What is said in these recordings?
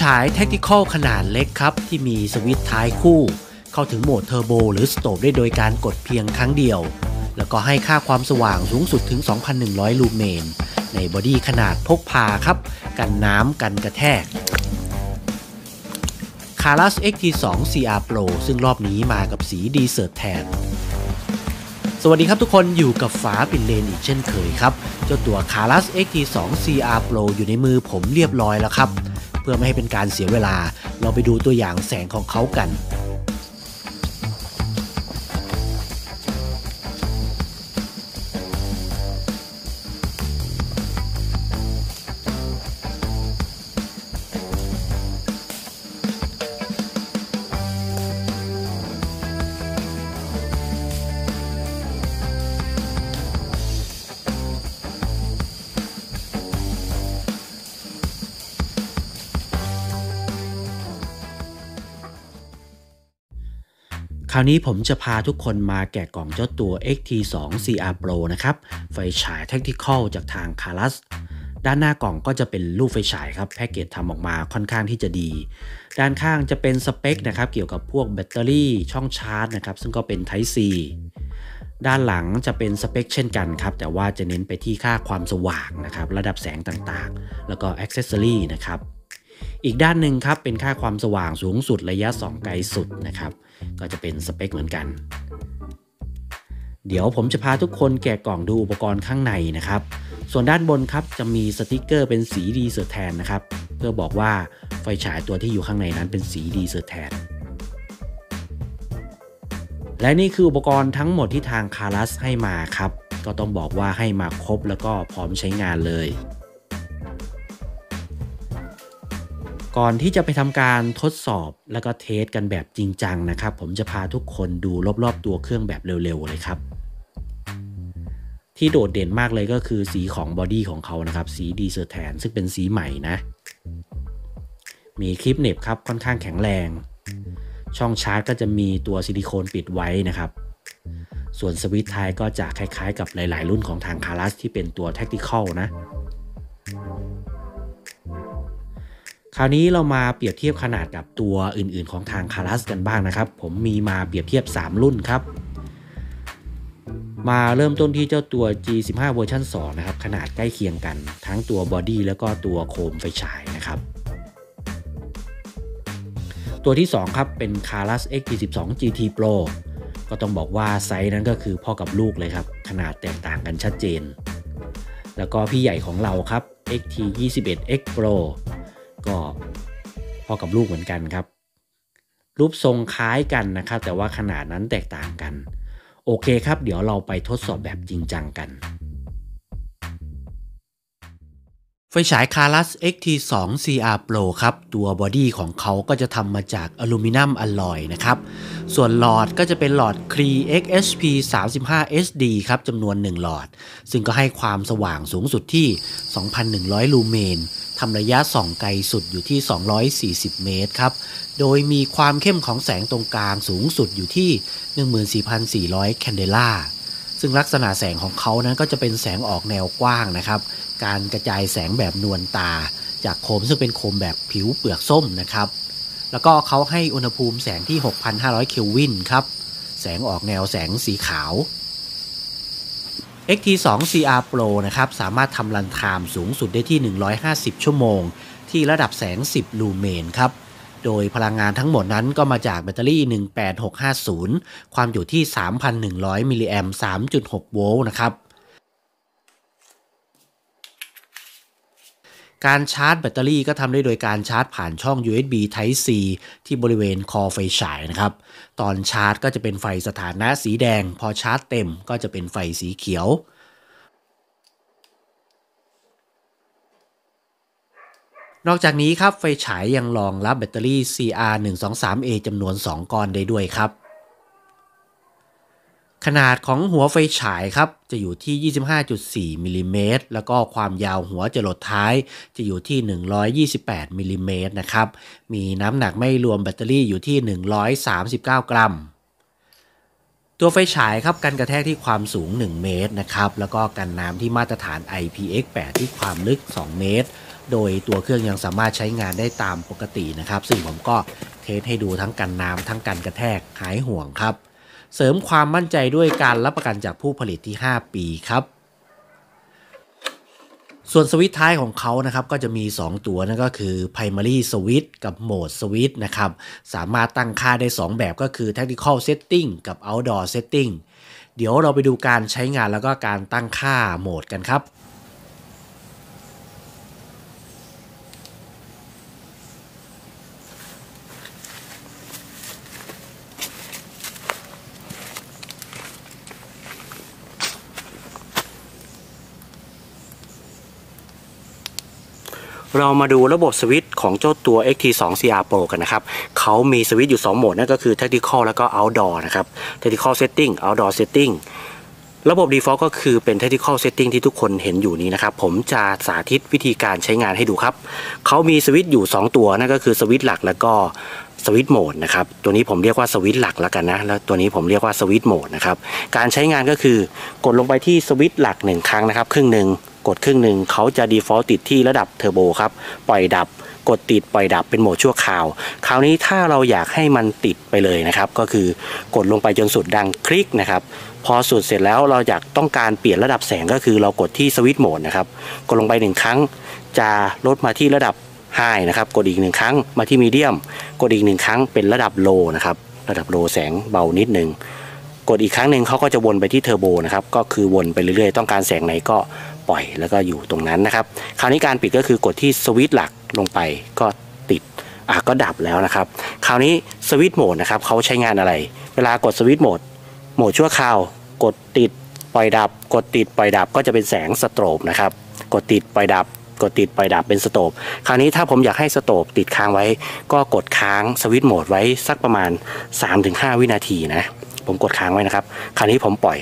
ฉาย Tactical ขนาดเล็กครับ ที่มีสวิตช์ท้ายคู่ เข้าถึงโหมดเทอร์โบหรือสโต e ได้โดยการกดเพียงครั้งเดียว แล้วก็ให้ค่าความสว่างสูงสุดถึง 2,100 ลูเมน ในบอดี้ขนาดพกพาครับ กันน้ำกันกระแทก c a r a s XT2 CR Pro ซึ่งรอบนี้มากับสี desert tan สวัสดีครับทุกคนอยู่กับฟ้าปินเลนอีกเช่นเคยครับ เจ้าตัว c a r a s XT2 CR Pro อยู่ในมือผมเรียบร้อยแล้วครับ เพื่อไม่ให้เป็นการเสียเวลา เราไปดูตัวอย่างแสงของเขากัน คราวนี้ผมจะพาทุกคนมาแกะกล่องเจ้าตัว XT2 CR Pro นะครับ ไฟฉาย Tactical จากทาง c a r a s ด้านหน้ากล่องก็จะเป็นรูปไฟฉายครับ แพ็กเกจทำออกมาค่อนข้างที่จะดี ด้านข้างจะเป็นสเปคนะครับ เกี่ยวกับพวกแบตเตอรี่ช่องชาร์จนะครับ ซึ่งก็เป็น Type C ด้านหลังจะเป็นสเปคเช่นกันครับ แต่ว่าจะเน้นไปที่ค่าความสว่างนะครับ ระดับแสงต่างๆ แล้วก็ accessory นะครับ อีกด้านหนึ่งครับเป็นค่าความสว่างสูงสุดระยะส่องไกลสุดนะครับ ก็จะเป็นสเปคเหมือนกัน เดี๋ยวผมจะพาทุกคนแกะกล่องดูอุปกรณ์ข้างในนะครับ ส่วนด้านบนครับจะมีสติกเกอร์เป็นสี desert tan นะครับ เพื่อบอกว่าไฟฉายตัวที่อยู่ข้างในนั้นเป็นสี desert tan และนี่คืออุปกรณ์ทั้งหมดที่ทาง Klarus ให้มาครับ ก็ต้องบอกว่าให้มาครบแล้วก็พร้อมใช้งานเลย ก่อนที่จะไปทำการทดสอบแล้วก็ test กันแบบจริงจังนะครับ ผมจะพาทุกคนดูรอบๆตัวเครื่องแบบเร็วๆเลยครับ ที่โดดเด่นมากเลยก็คือสีของบอดี้ของเขานะครับ สี desert tan ซึ่งเป็นสีใหม่นะ มีคลิปเหน็บครับค่อนข้างแข็งแรง ช่องชาร์จก็จะมีตัวซิลิโคนปิดไว้นะครับ ส่วนสวิตช์ท้ายก็จะคล้ายๆ กับหลาย ๆ รุ่นของทาง Klarus ที่เป็นตัว Tactical นะ คราวนี้เรามาเปรียบเทียบขนาดกับตัวอื่นๆของทาง Klarus กันบ้างนะครับ ผมมีมาเปรียบเทียบ 3 รุ่นครับ มาเริ่มต้นที่เจ้าตัว G15 เวอร์ชัน2นะครับ ขนาดใกล้เคียงกัน ทั้งตัวบอดี้แล้วก็ตัวโคมไฟฉายนะครับ ตัวที่ 2 ครับ เป็น c a r a s XT12 GT Pro ก็ต้องบอกว่าไซส์นั้นก็คือพ่อกับลูกเลยครับ ขนาดแตกต่างกันชัดเจน แล้วก็พี่ใหญ่ของเราครับ XT21X Pro ก็พอกับลูกเหมือนกันครับ รูปทรงคล้ายกันนะครับ แต่ว่าขนาดนั้นแตกต่างกัน โอเคครับ เดี๋ยวเราไปทดสอบแบบจริงจังกัน ไฟฉาย c a r a s XT2 CR Pro ครับ ตัวบอดี้ของเขาก็จะทำมาจากอลูมิเนียมอลลอยนะครับ ส่วนหลอดก็จะเป็นหลอด Cree XHP 35 SD ครับจำนวน 1 หลอด ซึ่งก็ให้ความสว่างสูงสุดที่ 2,100 ลูเมนทำระยะส่องไกลสุดอยู่ที่ 240 เมตรครับ โดยมีความเข้มของแสงตรงกลางสูงสุดอยู่ที่ 14,400 แคนเดล่า ซึ่งลักษณะแสงของเขานั้นก็จะเป็นแสงออกแนวกว้างนะครับ การกระจายแสงแบบนวลตา จากโคมซึ่งเป็นโคมแบบผิวเปลือกส้มนะครับ แล้วก็เขาให้อุณหภูมิแสงที่ 6,500 เคลวินครับ แสงออกแนวแสงสีขาว XT2 CR Pro นะครับ สามารถทำ runtime สูงสุดได้ที่ 150 ชั่วโมง ที่ระดับแสง 10 ลูเมนครับ โดยพลังงานทั้งหมดนั้นก็มาจากแบตเตอรี่ 18650 ความจุอยู่ที่ 3,100 มิลลิแอมป์ 3.6 โวลต์นะครับ การชาร์จแบตเตอรี่ก็ทำได้โดยการชาร์จผ่านช่อง USB Type C ที่บริเวณคอไฟฉายนะครับ ตอนชาร์จก็จะเป็นไฟสถานะสีแดง พอชาร์จเต็มก็จะเป็นไฟสีเขียว นอกจากนี้ครับไฟฉายยังรองรับแบตเตอรี่ CR123A จำนวน 2 ก้อนได้ด้วยครับ ขนาดของหัวไฟฉายครับจะอยู่ที่ 25.4มิลลิเมตรแล้วก็ความยาวหัวจรดท้ายจะอยู่ที่ 128มิลลิเมตรนะครับ มีน้ำหนักไม่รวมแบตเตอรี่อยู่ที่ 139 กรัม ตัวไฟฉายครับกันกระแทกที่ความสูง 1 เมตรนะครับ แล้วก็กันน้ำที่มาตรฐาน IPX8 ที่ความลึก 2 เมตร โดยตัวเครื่องยังสามารถใช้งานได้ตามปกตินะครับ ซึ่งผมก็เทสให้ดูทั้งกันน้ำทั้งกันกระแทกหายห่วงครับ เสริมความมั่นใจด้วยการรับประกันจากผู้ผลิตที่ 5 ปีครับส่วนสวิตช์ท้ายของเขานะครับก็จะมี 2 ตัวนั่นก็คือ primary switch กับ mode switch นะครับสามารถตั้งค่าได้ 2 แบบก็คือ tactical setting กับ outdoor setting เดี๋ยวเราไปดูการใช้งานแล้วก็การตั้งค่าโหมดกันครับ เรามาดูระบบสวิตช์ของเจ้าตัว XT2 CR Pro กันนะครับ เขามีสวิตช์อยู่ 2 โหมดนั่นก็คือ Tactical แล้วก็ Outdoor นะครับ Tactical Setting Outdoor Setting ระบบ default ก็คือเป็น Tactical Setting ที่ทุกคนเห็นอยู่นี้นะครับ ผมจะสาธิตวิธีการใช้งานให้ดูครับ เขามีสวิตช์อยู่ 2 ตัวนั่นก็คือสวิตช์หลักแล้วก็สวิตช์โหมดนะครับ ตัวนี้ผมเรียกว่าสวิตช์หลักแล้วกันนะ แล้วตัวนี้ผมเรียกว่าสวิตช์โหมดนะครับ การใช้งานก็คือกดลงไปที่สวิตช์หลัก 1 ครั้งนะครับ ครึ่งหนึ่ง กดครึ่งหนึ่งเขาจะ default ติดที่ระดับเทอร์โบครับ ปล่อยดับกดติดปล่อยดับเป็นโหมดชั่วคราว คราวนี้ถ้าเราอยากให้มันติดไปเลยนะครับ ก็คือกดลงไปจนสุดดังคลิกนะครับ พอสุดเสร็จแล้วเราอยากต้องการเปลี่ยนระดับแสงก็คือเรากดที่สวิตช์โหมดนะครับ กดลงไปหนึ่งครั้งจะลดมาที่ระดับไฮนะครับ กดอีกหนึ่งครั้งมาที่มีเดียม กดอีกหนึ่งครั้งเป็นระดับโลนะครับ ระดับโลแสงเบานิดหนึ่งกดอีกครั้งหนึ่งเขาก็จะวนไปที่เทอร์โบนะครับ ก็คือวนไปเรื่อยๆ ต้องการแสงไหนก็ ปล่อยแล้วก็อยู่ตรงนั้นนะครับ คราวนี้การปิดก็คือกดที่สวิตช์หลักลงไปก็ติดอะก็ดับแล้วนะครับ คราวนี้สวิตช์โหมดนะครับเขาใช้งานอะไร เวลากดสวิตช์โหมดโหมดชั่วคราว กดติดปล่อยดับ กดติดปล่อยดับก็จะเป็นแสงสโตรบนะครับ กดติดปล่อยดับ กดติดปล่อยดับเป็นสโตบคราวนี้ถ้าผมอยากให้สโตบติดค้างไว้ ก็กดค้างสวิตช์โหมดไว้สักประมาณ 3-5 วินาทีนะ ผมกดค้างไว้นะครับ คราวนี้ผมปล่อย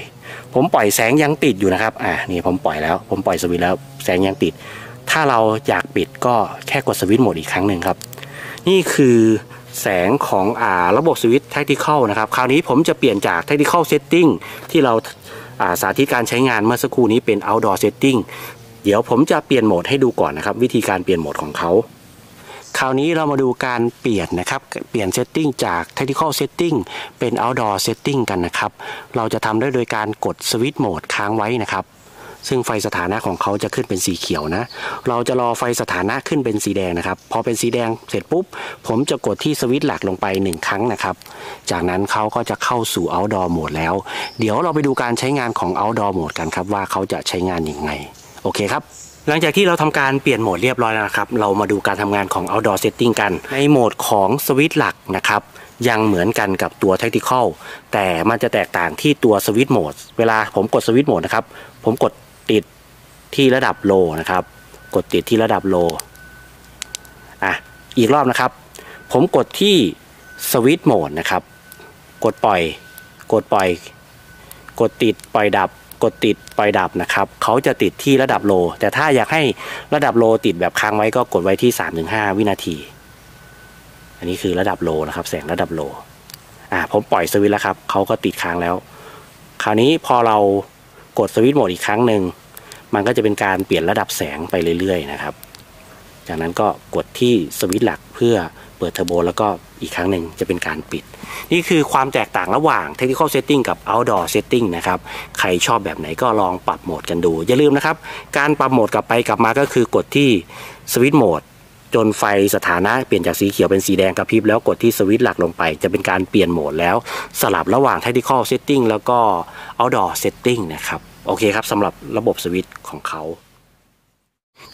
ผมปล่อยแสงยังติดอยู่นะครับ อ่า นี่ผมปล่อยแล้ว ผมปล่อยสวิตแล้ว แสงยังติด ถ้าเราอยากปิดก็แค่กดสวิตโหมดอีกครั้งหนึ่งครับ นี่คือแสงของอ่าระบบสวิตช์ Tactical นะครับ คราวนี้ผมจะเปลี่ยนจาก Tactical Setting ที่เราอ่าสาธิตการใช้งานเมื่อสักครู่นี้เป็น Outdoor Setting เดี๋ยวผมจะเปลี่ยนโหมดให้ดูก่อนนะครับ วิธีการเปลี่ยนโหมดของเขา คราวนี้เรามาดูการเปลี่ยนนะครับ เปลี่ยน Setting จาก Tactical Setting เป็น Outdoor Setting กันนะครับ เราจะทำได้โดยการกดสวิตช์โหมดค้างไว้นะครับ ซึ่งไฟสถานะของเขาจะขึ้นเป็นสีเขียวนะ เราจะรอไฟสถานะขึ้นเป็นสีแดงนะครับ พอเป็นสีแดงเสร็จปุ๊บ ผมจะกดที่สวิตช์หลักลงไป 1 ครั้งนะครับ จากนั้นเขาก็จะเข้าสู่ outdoor mode แล้ว เดี๋ยวเราไปดูการใช้งานของ outdoor mode กันครับว่าเขาจะใช้งานยังไง โอเคครับ หลังจากที่เราทำการเปลี่ยนโหมดเรียบร้อยแล้วนะครับ เรามาดูการทำงานของ outdoor setting กัน ในโหมดของสวิตช์หลักนะครับยังเหมือนกันกับตัว tactical แต่มันจะแตกต่างที่ตัวสวิตช์โหมดเวลาผมกดสวิตช์โหมดนะครับ ผมกดติดที่ระดับโลนะครับ กดติดที่ระดับโลอะอีกรอบนะครับ ผมกดที่สวิตช์โหมดนะครับ กดปล่อย กดปล่อย กดติดปล่อยดับ กดติดปล่อยดับนะครับเขาจะติดที่ระดับโล แต่ถ้าอยากให้ระดับโลติดแบบค้างไว้ก็กดไว้ที่ 3-5 วินาที อันนี้คือระดับโลนะครับ แสงระดับโลอ่าผมปล่อยสวิตช์แล้วครับเขาก็ติดค้างแล้ว คราวนี้พอเรากดสวิตช์โหมดอีกครั้งหนึ่งมันก็จะเป็นการเปลี่ยนระดับแสงไปเรื่อยๆนะครับ จากนั้นก็กดที่สวิตช์หลักเพื่อ เปิดเทอร์โบแล้วก็อีกครั้งหนึ่งจะเป็นการปิด นี่คือความแตกต่างระหว่าง Technical Setting กับ Outdoor Setting นะครับ ใครชอบแบบไหนก็ลองปรับโหมดกันดู อย่าลืมนะครับ การปรับโหมดกลับไปกลับมาก็คือกดที่สวิตช์โหมดจนไฟสถานะเปลี่ยนจากสีเขียวเป็นสีแดงกระพริบแล้วกดที่สวิตช์หลักลงไป จะเป็นการเปลี่ยนโหมดแล้วสลับระหว่าง Technical Setting แล้วก็ Outdoor Setting นะครับ โอเคครับสำหรับระบบสวิตช์ของเขา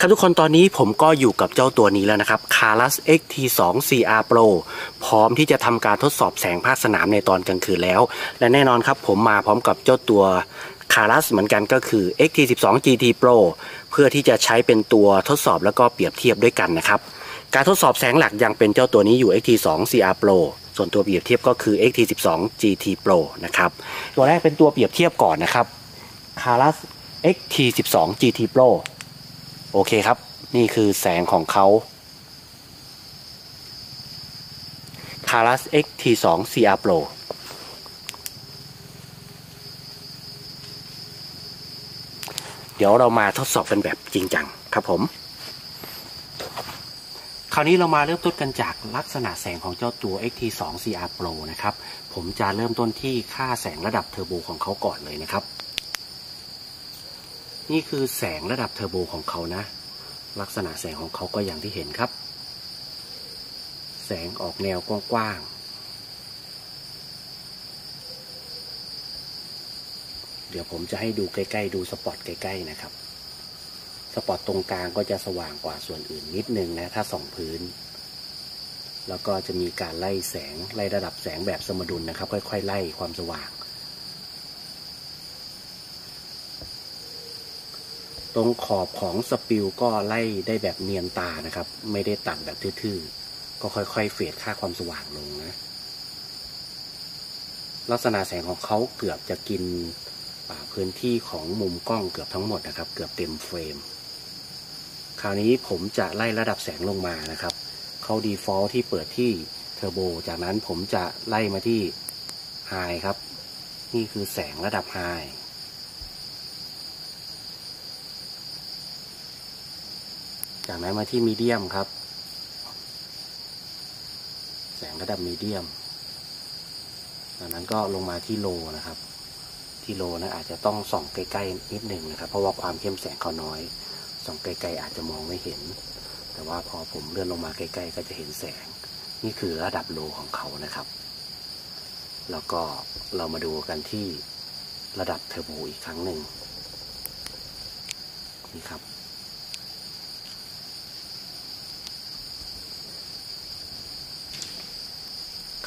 ครับทุกคนตอนนี้ผมก็อยู่กับเจ้าตัวนี้แล้วนะครับ c a r a s XT2 CR Pro พร้อมที่จะทำการทดสอบแสงภาคสนามในตอนกลางคืนแล้ว และแน่นอนครับผมมาพร้อมกับเจ้าตัว c a r a s เหมือนกันก็คือ XT12 GT Pro เพื่อที่จะใช้เป็นตัวทดสอบแล้วก็เปรียบเทียบด้วยกันนะครับ การทดสอบแสงหลักยังเป็นเจ้าตัวนี้อยู่ XT2 CR Pro ส่วนตัวเปรียบเทียบก็คือ XT12 GT Pro นะครับ ตัวแรกเป็นตัวเปรียบเทียบก่อนนะครับ c a r a s XT12 GT Pro โอเคครับ นี่คือแสงของเขา c a r a s XT2 CR Pro เดี๋ยวเรามาทดสอบกันแบบจริงจังครับผม คราวนี้เรามาเริ่มต้นกันจากลักษณะแสงของเจ้าตัว XT2 CR Pro นะครับ ผมจะเริ่มต้นที่ค่าแสงระดับเทอร์โบของเขาก่อนเลยนะครับ นี่คือแสงระดับเทอร์โบของเขานะ ลักษณะแสงของเขาก็อย่างที่เห็นครับ แสงออกแนวกว้างๆ เดี๋ยวผมจะให้ดูใกล้ๆ ดูสปอตใกล้ๆนะครับ สปอตตรงกลางก็จะสว่างกว่าส่วนอื่นนิดนึงนะ ถ้าส่องพื้น แล้วก็จะมีการไล่แสงไล่ระดับแสงแบบสมดุลนะครับ ค่อย ๆ ไล่ความสว่าง ตรงขอบของสปิลก็ไล่ได้แบบเนียนตานะครับ ไม่ได้ตัดแบบทื่อๆ ก็ค่อยๆ เฟดค่าความสว่างลงนะ ลักษณะแสงของเขาเกือบจะกินพื้นที่ของมุมกล้องเกือบทั้งหมดนะครับ เกือบเต็มเฟรม คราวนี้ผมจะไล่ระดับแสงลงมานะครับ เขา default ที่เปิดที่เทอร์โบ จากนั้นผมจะไล่มาที่ High ครับ นี่คือแสงระดับ High จากนั้นมาที่มีเดียมครับ แสงระดับมีเดียมจากนั้นก็ลงมาที่โลนะครับ ที่โลนะอาจจะต้องส่องใกล้ๆนิดหนึ่งนะครับ เพราะว่าความเข้มแสงเขาน้อย ส่องไกลๆอาจจะมองไม่เห็น แต่ว่าพอผมเลื่อนลงมาใกล้ๆก็จะเห็นแสง นี่คือระดับโลของเขานะครับ แล้วก็เรามาดูกันที่ระดับเทอร์โบอีกครั้งหนึ่งนี่ครับ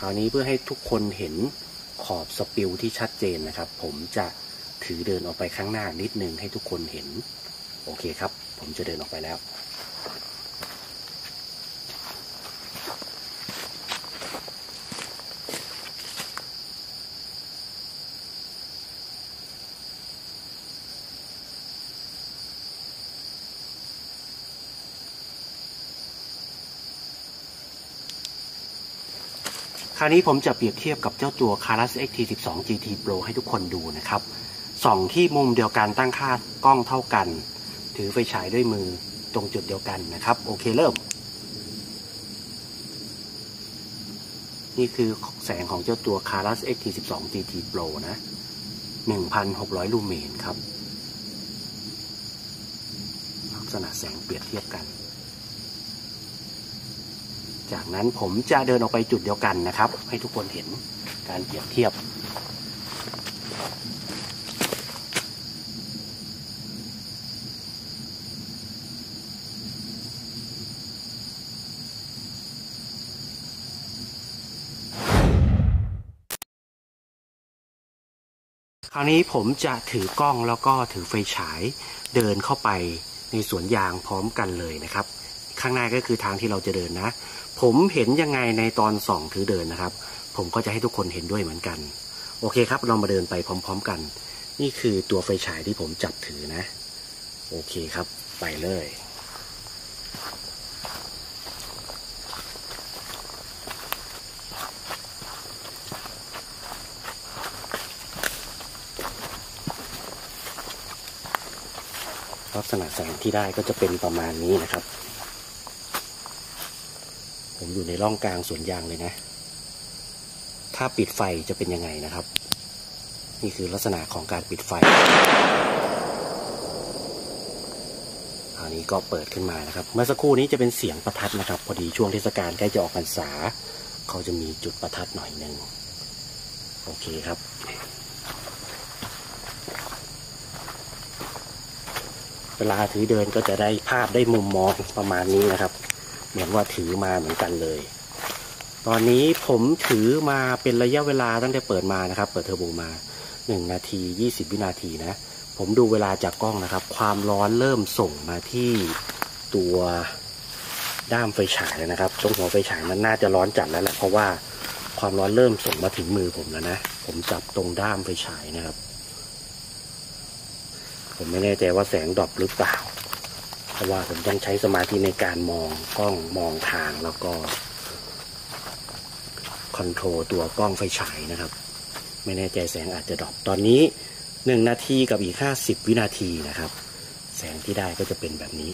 คราวนี้เพื่อให้ทุกคนเห็นขอบสปิลที่ชัดเจนนะครับ ผมจะถือเดินออกไปข้างหน้านิดนึงให้ทุกคนเห็น โอเคครับ ผมจะเดินออกไปแล้ว คราวนี้ผมจะเปรียบเทียบกับเจ้าตัว c a r a s XT12 GT Pro ให้ทุกคนดูนะครับส่องที่มุมเดียวกันตั้งค่ากล้องเท่ากัน ถือไฟฉายด้วยมือตรงจุดเดียวกันนะครับ โอเคเริ่ม นี่คือแสงของเจ้าตัว c a r a s XT12 GT Pro นะ 1,600 ลูเมนครับ ลักษณะแสงเปรียบเทียบกัน จากนั้นผมจะเดินออกไปจุดเดียวกันนะครับ ให้ทุกคนเห็นการเปรียบเทียบ คราวนี้ผมจะถือกล้องแล้วก็ถือไฟฉายเดินเข้าไปในสวนยางพร้อมกันเลยนะครับ ข้างหน้าก็คือทางที่เราจะเดินนะ ผมเห็นยังไงในตอนส่องถือเดินนะครับ ผมก็จะให้ทุกคนเห็นด้วยเหมือนกัน โอเคครับ เรามาเดินไปพร้อม ๆ กัน นี่คือตัวไฟฉายที่ผมจับถือนะ โอเคครับ ไปเลยลักษณะแสงที่ได้ก็จะเป็นประมาณนี้นะครับ อยู่ในร่องกลางสวนยางเลยนะ ถ้าปิดไฟจะเป็นยังไงนะครับ นี่คือลักษณะของการปิดไฟอันนี้ก็เปิดขึ้นมานะครับ เมื่อสักครู่นี้จะเป็นเสียงประทัดนะครับ พอดีช่วงเทศกาลใกล้จะออกพรรษา เขาจะมีจุดประทัดหน่อยหนึ่งโอเคครับเวลาถือเดินก็จะได้ภาพได้มุมมองประมาณนี้นะครับ เหมือนว่าถือมาเหมือนกันเลย ตอนนี้ผมถือมาเป็นระยะเวลาตั้งแต่เปิดมานะครับ เปิดเทอร์โบมาหนึ่งนาทียี่สิบวินาทีนะ ผมดูเวลาจากกล้องนะครับ ความร้อนเริ่มส่งมาที่ตัวด้ามไฟฉายแล้วนะครับตรงหัวไฟฉายมันน่าจะร้อนจัดแล้วแหละเพราะว่าความร้อนเริ่มส่งมาถึงมือผมแล้วนะ ผมจับตรงด้ามไฟฉายนะครับ ผมไม่แน่ใจว่าแสง drop หรือเปล่า เพราะว่าผมต้องใช้สมาธิในการมองกล้องมองทางแล้วก็ control ตัวกล้องไฟฉายนะครับ ไม่แน่ใจแสงอาจจะ drop ตอนนี้หนึ่งนาทีกับอีกห้าสิบวินาทีนะครับ แสงที่ได้ก็จะเป็นแบบนี้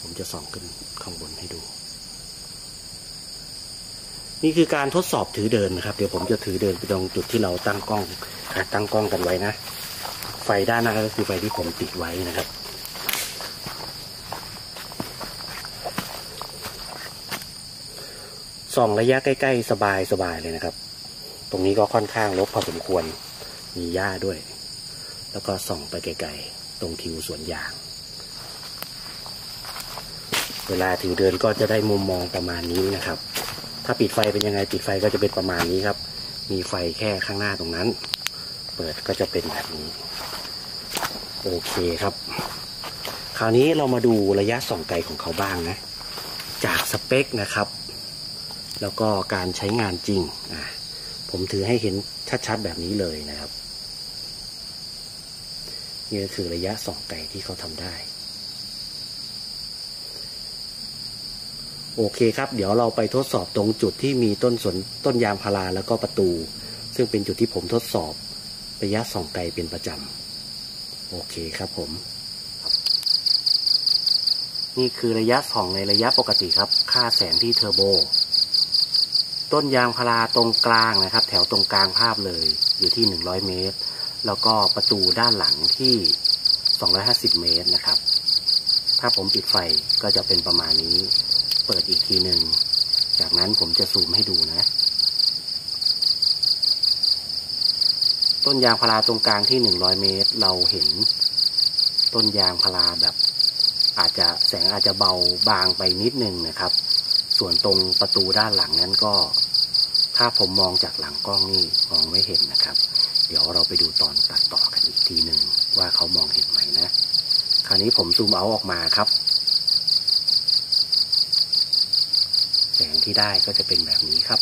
ผมจะส่องขึ้นข้างบนให้ดู นี่คือการทดสอบถือเดินนะครับ เดี๋ยวผมจะถือเดินไปตรงจุดที่เราตั้งกล้องตั้งกล้องกันไว้นะ ไฟด้านหน้าก็คือไฟที่ผมติดไว้นะครับ ส่องระยะใกล้ๆ สบายๆเลยนะครับ ตรงนี้ก็ค่อนข้างลบพอสมควร มีหญ้าด้วย แล้วก็ส่องไปไกลๆ ตรงทิวสวนยาง เวลาถือเดินก็จะได้มุมมองประมาณนี้นะครับ ถ้าปิดไฟเป็นยังไงปิดไฟก็จะเป็นประมาณนี้ครับ มีไฟแค่ข้างหน้าตรงนั้น เปิดก็จะเป็นแบบนี้ โอเคครับ คราวนี้เรามาดูระยะส่องไกลของเขาบ้างนะ จากสเปคนะครับ แล้วก็การใช้งานจริง ผมถือให้เห็นชัดๆแบบนี้เลยนะครับนี่ก็คือระยะส่องไกลที่เขาทำได้ โอเคครับ เดี๋ยวเราไปทดสอบตรงจุดที่มีต้นสนต้นยางพาราแล้วก็ประตู ซึ่งเป็นจุดที่ผมทดสอบระยะส่องไกลเป็นประจำ โอเคครับผม นี่คือระยะส่องในระยะปกติครับ ค่าแสงที่เทอร์โบ ต้นยางพาราตรงกลางนะครับ แถวตรงกลางภาพเลยอยู่ที่ 100 เมตร แล้วก็ประตูด้านหลังที่ 250 เมตรนะครับ ถ้าผมปิดไฟก็จะเป็นประมาณนี้ เปิดอีกทีหนึ่ง จากนั้นผมจะซูมให้ดูนะ ต้นยางพาราตรงกลางที่ 100 เมตร เราเห็นต้นยางพาราแบบ อาจจะแสงอาจจะเบาบางไปนิดนึงนะครับ ส่วนตรงประตูด้านหลังนั้นก็ ถ้าผมมองจากหลังกล้องนี่มองไม่เห็นนะครับ เดี๋ยวเราไปดูตอนตัดต่อกันอีกทีหนึ่งว่าเขามองเห็นไหมนะ คราวนี้ผมซูมเอาออกมาครับ แสงที่ได้ก็จะเป็นแบบนี้ครับ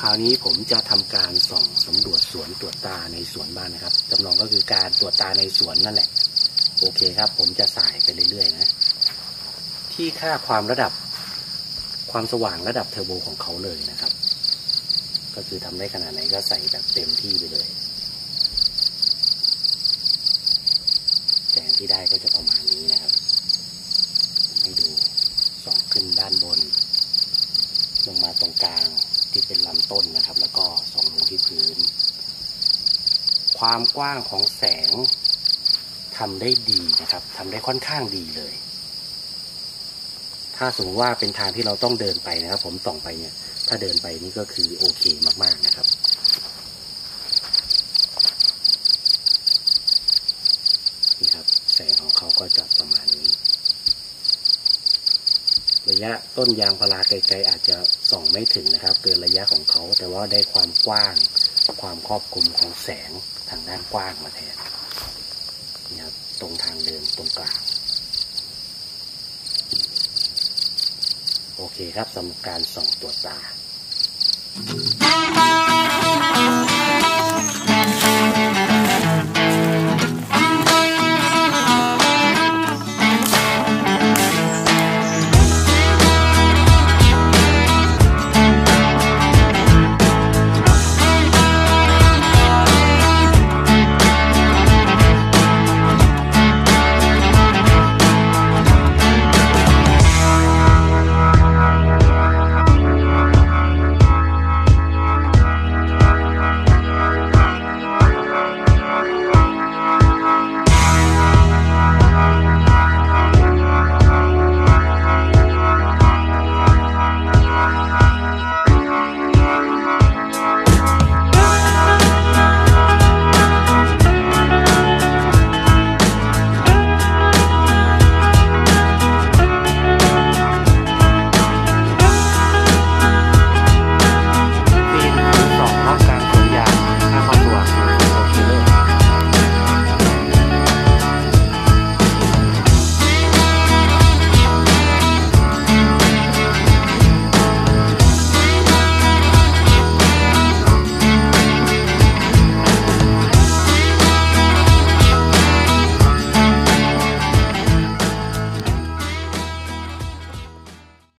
คราวนี้ผมจะทำการส่องสำรวจสวนตรวจตาในสวนบ้านนะครับจำลองก็คือการตรวจตาในสวนนั่นแหละ โอเคครับ ผมจะสายไปเรื่อยๆนะ ที่ค่าความระดับความสว่างระดับเทอร์โบของเขาเลยนะครับ ก็คือทำได้ขนาดไหนก็ใส่แบบเต็มที่ไปเลยแสงที่ได้ก็จะประมาณนี้นะครับ ให้ดูส่องขึ้นด้านบน ลงมาตรงกลางที่เป็นลำต้นนะครับ แล้วก็ส่องลงที่พื้น ความกว้างของแสงทำได้ดีนะครับทำได้ค่อนข้างดีเลย ถ้าสมมติว่าเป็นทางที่เราต้องเดินไปนะครับ ผมส่องไปเนี่ย ถ้าเดินไปนี่ก็คือโอเคมากๆนะครับนี่ครับ แสงของเขาก็จะประมาณนี้ ระยะต้นยางพาราไกลๆอาจจะส่องไม่ถึงนะครับ เกินระยะของเขา แต่ว่าได้ความกว้าง ความครอบคลุมของแสงทางด้านกว้างมาแทนนะครับตรงทางเดินตรงกลาง โอเคครับสำหรับการส่องตัวจตา